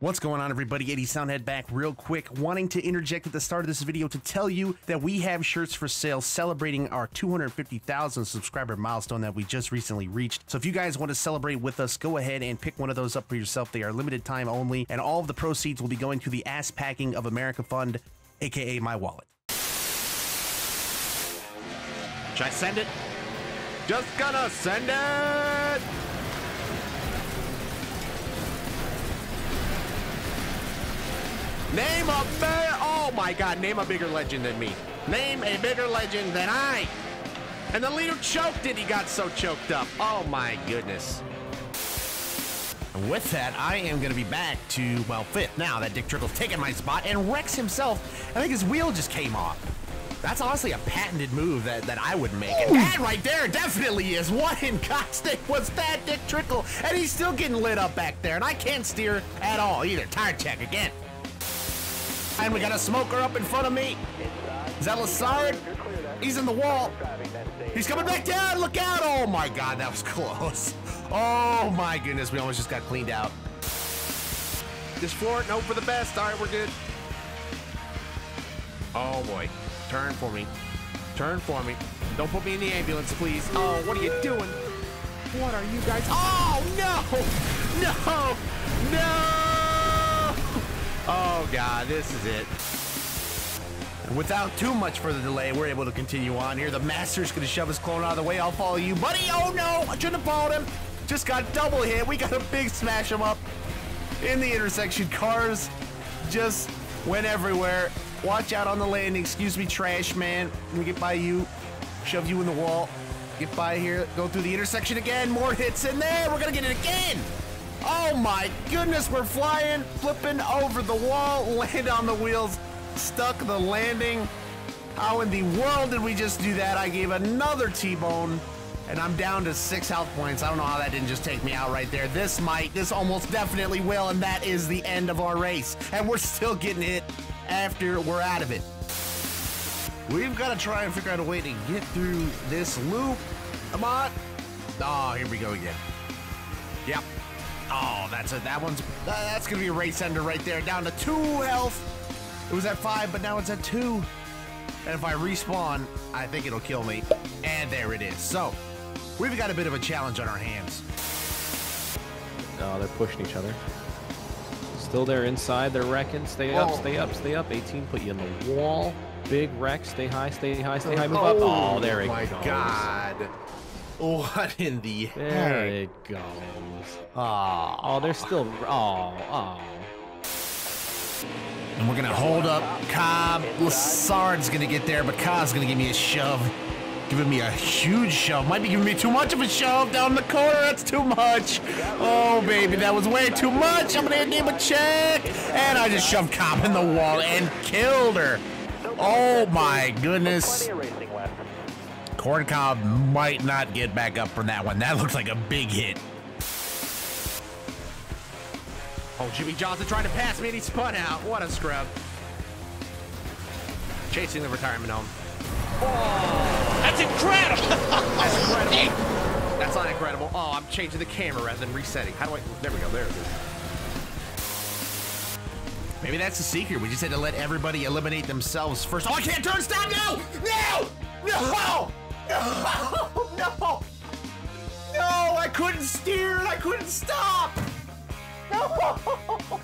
What's going on, everybody? Ed Soundhead back real quick, wanting to interject at the start of this video to tell you that we have shirts for sale celebrating our 250,000 subscriber milestone that we just recently reached. So if you guys want to celebrate with us, go ahead and pick one of those up for yourself. They are limited time only, and all of the proceeds will be going to the Ass Packing of America Fund, aka my wallet. Should I send it? Just gonna send it! Name a bear. Oh my God! Name a bigger legend than me. Name a bigger legend than I. And the leader choked it. He got so choked up. Oh my goodness. And with that, I am going to be back to, well, fifth now that Dick Trickle's taken my spot. And Rex himself, I think his wheel just came off. That's honestly a patented move that, that I would make. And that right there definitely is. What in God's name was that Dick Trickle? And he's still getting lit up back there. And I can't steer at all either. Tire check again. And we got a smoker up in front of me. Is that Lassard? He's in the wall. He's coming back down. Look out. Oh my God, that was close. Oh my goodness, we almost just got cleaned out. Just floor it and hope for the best. All right, we're good. Oh boy. Turn for me. Turn for me. Don't put me in the ambulance, please. Oh, what are you doing? What are you guys? Oh, no! No! No! Oh, God, this is it. Without too much further delay, we're able to continue on here. The Master's going to shove his clone out of the way. I'll follow you. Buddy, oh, no! I shouldn't have followed him. Just got double hit. We got a big smash him up in the intersection. Cars just went everywhere. Watch out on the landing. Excuse me, trash man. Let me get by you. Shove you in the wall. Get by here. Go through the intersection again. More hits in there. We're going to get it again. Oh my goodness, we're flying, flipping over the wall, land on the wheels, stuck the landing. How in the world did we just do that? I gave another T-bone, and I'm down to six health points. I don't know how that didn't just take me out right there. This might, this almost definitely will, and that is the end of our race. And we're still getting hit after we're out of it. We've got to try and figure out a way to get through this loop. Come on. Oh, here we go again. Yep, Oh, that's it. That one's that's gonna be a race ender right there. Down to two health. It was at five, but now it's at two. And if I respawn, I think it'll kill me. And there it is. So we've got a bit of a challenge on our hands. Oh, they're pushing each other. Still there inside. They're wrecking. Stay up, Oh. stay up, stay up. 18 put you in the wall. Big wreck. Stay high, stay high, stay high. Move oh up. Oh, there it my. God. What in the There heck? it goes. Oh, Oh, they're still. Oh, oh. And we're gonna hold up Cobb. Lassard's gonna get there, but Cobb's gonna give me a shove. Giving me a huge shove. Might be giving me too much of a shove down the corner. That's too much. Oh, baby, that was way too much. I'm gonna give him a check. And I just shoved Cobb in the wall and killed her. Oh, my goodness. Corn Cobb might not get back up from that one. That looks like a big hit. Oh, Jimmie Johnson trying to pass me and he spun out. What a scrub. Chasing the retirement home. Oh, that's incredible! That's incredible. That's not incredible. Oh, I'm changing the camera rather than resetting. How do I? There we go. There it is. Maybe that's the secret. We just had to let everybody eliminate themselves first. Oh, I can't turn. Stop! No! No! No! No! No! I couldn't steer. and I couldn't stop. No!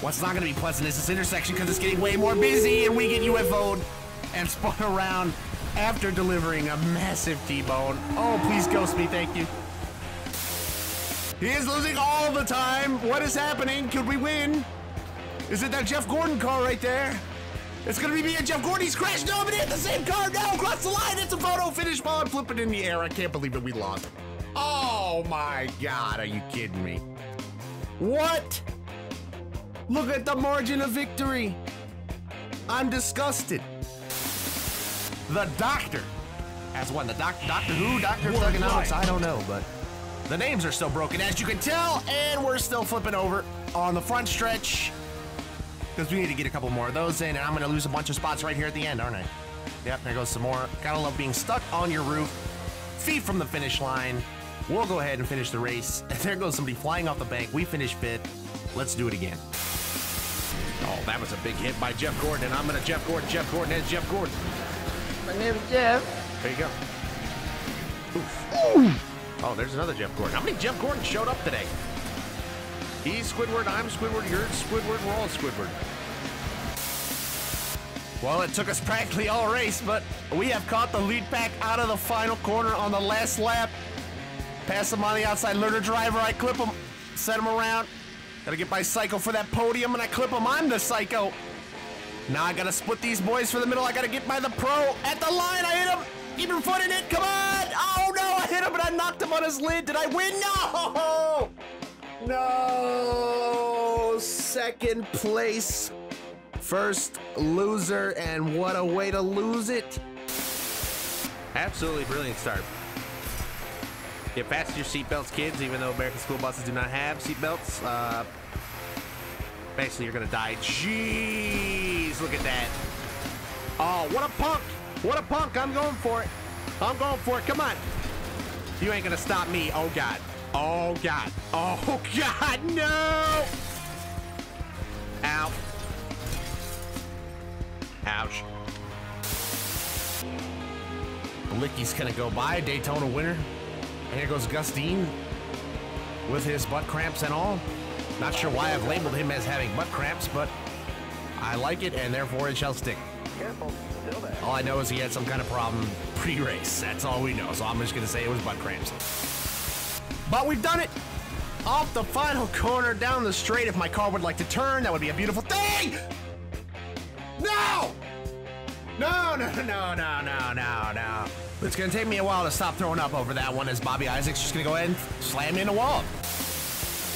What's not to be pleasant is this intersection because it's getting way more busy and we get UFO'd and spun around after delivering a massive T-bone. Oh, please ghost me, thank you. He is losing all the time. What is happening? Could we win? Is it that Jeff Gordon car right there? It's gonna be me and Jeff Gordon. He's crashed. No, but hit the same car. No, across the line. It's a photo finish while I'm flipping in the air. I can't believe that we lost. Oh my God, are you kidding me? What? Look at the margin of victory. I'm disgusted. The Doctor has won. The doc Doctor Who, Doctor Thugonomics, I don't know, but the names are still broken, as you can tell, and we're still flipping over on the front stretch because we need to get a couple more of those in, and I'm going to lose a bunch of spots right here at the end, aren't I? Yep, there goes some more. Gotta love being stuck on your roof, feet from the finish line. We'll go ahead and finish the race. And there goes somebody flying off the bank. We finish fifth. Let's do it again. Oh, that was a big hit by Jeff Gordon. And I'm gonna Jeff Gordon. Jeff Gordon has Jeff Gordon. My name's Jeff. There you go. Oof. Oh, there's another Jeff Gordon. How many Jeff Gordon showed up today? He's Squidward, I'm Squidward, you're Squidward, we're all Squidward. Well, it took us practically all race, but we have caught the lead pack out of the final corner on the last lap. Pass him on the outside learner driver, I clip him, set him around. Gotta get my Psycho for that podium, and I clip him on the Psycho. Now I gotta split these boys for the middle. I gotta get by the pro at the line. I hit him. Keep foot in it. Come on. Oh no, I hit him, but I knocked him on his lid. Did I win? No. No. Second place. First loser, and what a way to lose it. Absolutely brilliant start. Get fasten your seatbelts, kids, even though American school buses do not have seatbelts. Uh, basically, you're gonna die. Jeez, look at that. Oh, what a punk! What a punk! I'm going for it. I'm going for it. Come on. You ain't gonna stop me. Oh, God. Oh, God. Oh, God, no! Ow. Ouch. Licky's gonna go by, Daytona winner. And here goes Gustine with his butt cramps and all. Not sure why I've labeled him as having butt cramps, but I like it and therefore it shall stick. All I know is he had some kind of problem pre-race. That's all we know. So I'm just gonna say it was butt cramps. But we've done it! Off the final corner down the straight. If my car would like to turn, that would be a beautiful thing! No! No, no, no, no, no, no, no. It's gonna take me a while to stop throwing up over that one as Bobby Isaac's just gonna go ahead and slam me in the wall.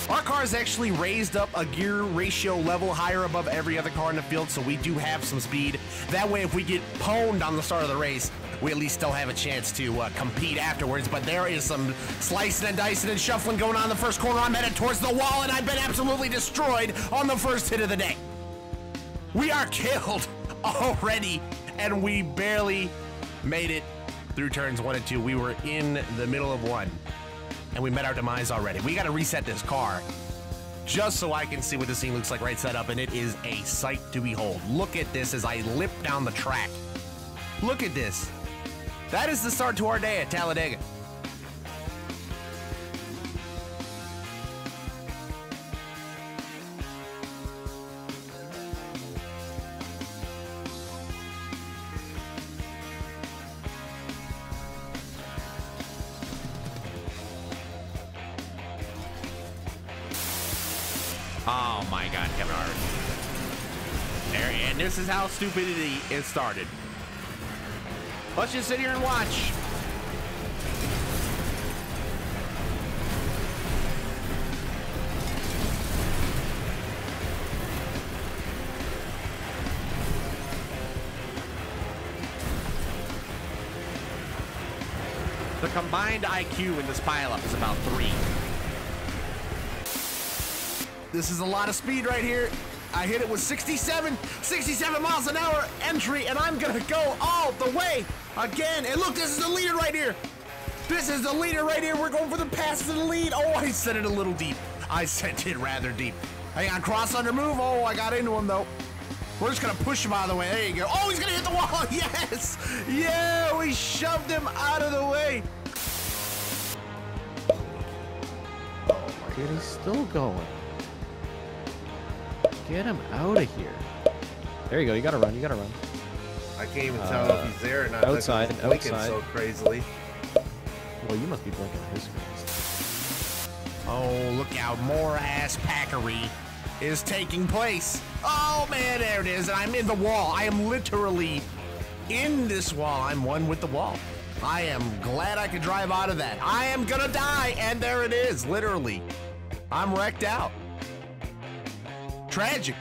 Our car is actually raised up a gear ratio level higher above every other car in the field, so we do have some speed. That way, if we get pwned on the start of the race, we at least still have a chance to uh, compete afterwards. But there is some slicing and dicing and shuffling going on in the first corner. I'm headed towards the wall, and I've been absolutely destroyed on the first hit of the day. We are killed already, and we barely made it through turns one and two. We were in the middle of one, and we met our demise already. We got to reset this car just so I can see what the scene looks like right set up, and it is a sight to behold. Look at this as I lip down the track. Look at this. That is the start to our day at Talladega. Oh my god, Kevin Hart. There, and this is how stupidity is started. Let's just sit here and watch. The combined IQ in this pileup is about three. This is a lot of speed right here. I hit it with 67, 67 miles an hour entry, and I'm gonna go all the way again. And look, this is the leader right here. This is the leader right here. We're going for the pass to the lead. Oh, I sent it a little deep. I sent it rather deep. Hang on, cross under move. Oh, I got into him though. We're just gonna push him out of the way. There you go. Oh, he's gonna hit the wall. Yes. Yeah, we shoved him out of the way. Dude, he's still going. Get him out of here. There you go. You gotta run. You gotta run. I can't even tell Uh, if he's there or not. Look, outside, he's blinking outside. so crazily. Well, you must be blinking his screen. Oh, look out. More ass packery is taking place. Oh, man, there it is. And I'm in the wall. I am literally in this wall. I'm one with the wall. I am glad I could drive out of that. I am gonna die. And there it is, literally. I'm wrecked out. Tragic.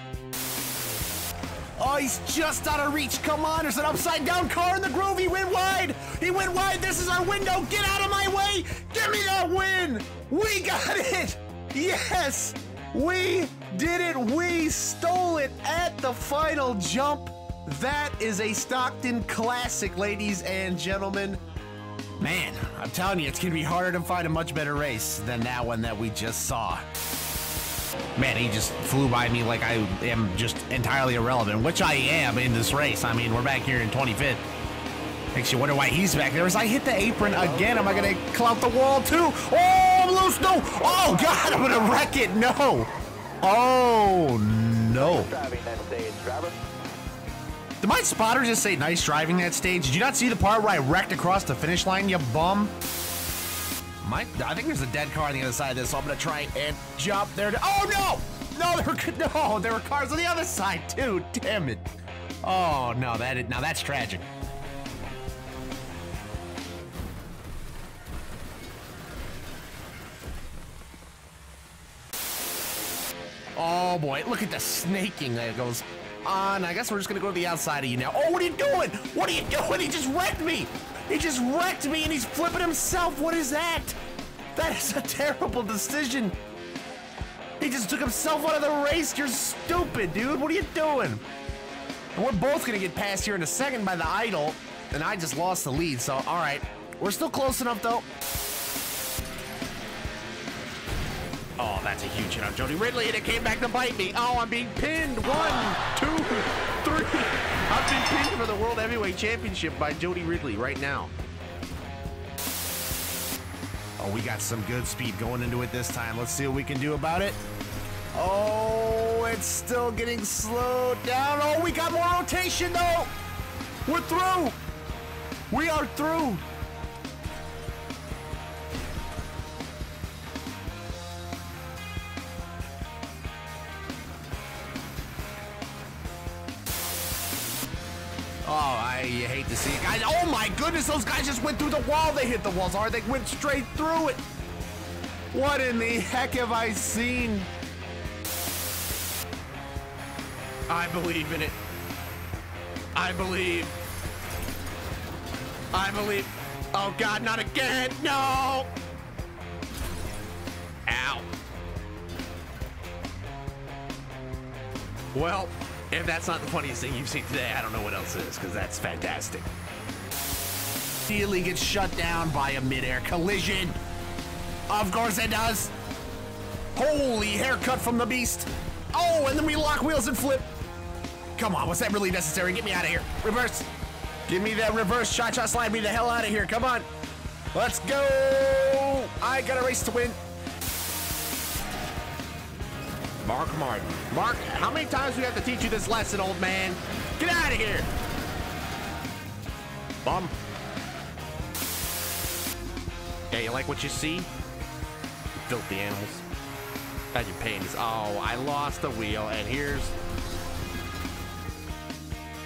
Oh, he's just out of reach. Come on, there's an upside down car in the groove. He went wide. He went wide. This is our window. Get out of my way. Give me that win. We got it. Yes, we did it. We stole it at the final jump. That is a Stockton classic, ladies and gentlemen. Man, I'm telling you, it's going to be harder to find a much better race than that one that we just saw. Man, he just flew by me like I am just entirely irrelevant, which I am in this race. I mean, we're back here in 25th. Makes you wonder why he's back there. As I hit the apron again, am I gonna clout the wall too? Oh, I'm loose! No! Oh God, I'm gonna wreck it! No! Oh no! Did my spotter just say nice driving that stage? Did you not see the part where I wrecked across the finish line, you bum? My, I think there's a dead car on the other side of this, so I'm gonna try and jump there. To, oh no! No, there were no, there were cars on the other side too. Damn it! Oh no, that is, now that's tragic. Oh boy, look at the snaking that goes on. I guess we're just gonna go to the outside of you now. Oh, what are you doing? What are you doing? He just wrecked me. He just wrecked me and he's flipping himself. What is that? That is a terrible decision. He just took himself out of the race. You're stupid, dude. What are you doing? And we're both gonna get passed here in a second by the idol, and I just lost the lead. So, all right, we're still close enough though. Oh, that's a huge hit on Jody Ridley, and it came back to bite me. Oh, I'm being pinned. One, two, three. Pinned for the World Heavyweight Championship by Jody Ridley right now. Oh, we got some good speed going into it this time. Let's see what we can do about it. Oh, it's still getting slowed down. Oh, we got more rotation, though. We're through. We are through. To see it, guys. Oh my goodness, those guys just went through the wall. They hit the walls hard. They went straight through it. What in the heck have I seen? I believe in it. I believe. I believe. Oh God, not again. No. Ow. Well, if that's not the funniest thing you've seen today, I don't know what else is, because that's fantastic. Immediately gets shut down by a midair collision. Of course it does. Holy haircut from the beast. Oh, and then we lock wheels and flip. Come on, was that really necessary? Get me out of here. Reverse. Give me that reverse cha-cha slide me the hell out of here. Come on. Let's go. I got a race to win. Mark Martin. Mark, how many times do we have to teach you this lesson, old man? Get out of here. Bum. Yeah, you like what you see? Filthy animals. Imagine pain is, oh, I lost the wheel, and here's...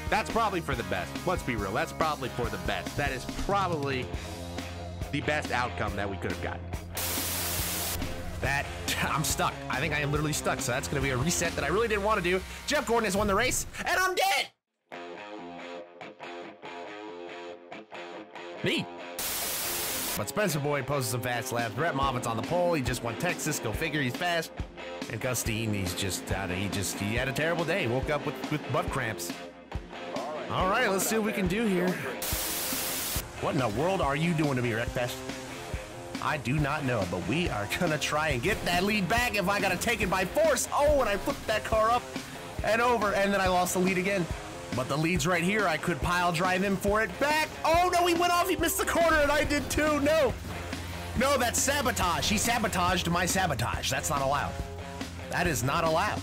That's probably for the best. Let's be real. That's probably for the best. That is probably the best outcome that we could have gotten. That, I'm stuck. I think I am literally stuck, so that's going to be a reset that I really didn't want to do. Jeff Gordon has won the race, and I'm dead! Me. But Spencer Boyd poses some fast laps. Brett Moffitt's on the pole. He just won Texas. Go figure. He's fast. And Gustine, he's just out of, he just, he had a terrible day. Woke up with, with butt cramps. All right, let's see what we can do here. What in the world are you doing to me, Wreckfest? I do not know, but we are gonna try and get that lead back if I gotta take it by force. Oh, and I flipped that car up and over, and then I lost the lead again. But the lead's right here. I could pile drive him for it back. Oh no, he went off. He missed the corner, and I did too. No. No, that's sabotage. He sabotaged my sabotage. That's not allowed. That is not allowed.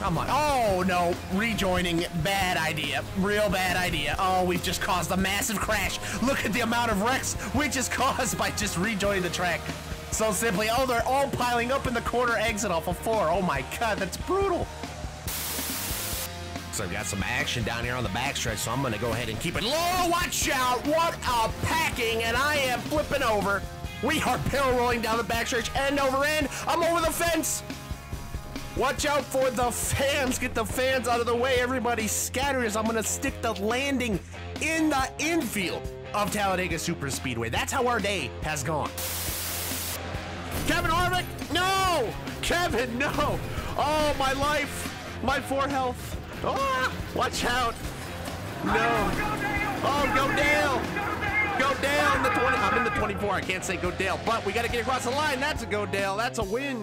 Come on. Oh, no. Rejoining. Bad idea. Real bad idea. Oh, we've just caused a massive crash. Look at the amount of wrecks we just caused by just rejoining the track. So simply, oh, they're all piling up in the corner exit off of four. Oh my god, that's brutal. So I've got some action down here on the backstretch, so I'm gonna go ahead and keep it low. Watch out! What a packing, and I am flipping over. We are barrel rolling down the backstretch, end over end. I'm over the fence. Watch out for the fans. Get the fans out of the way. Everybody scatters. I'm gonna stick the landing in the infield of Talladega Super Speedway. That's how our day has gone. Kevin Harvick, no! Kevin, no! Oh, my life, my four health. Ah, watch out. No. Oh, go Dale. Go Dale in the 20. I'm in the 24. I can't say go Dale, but we got to get across the line. That's a go Dale. That's a win.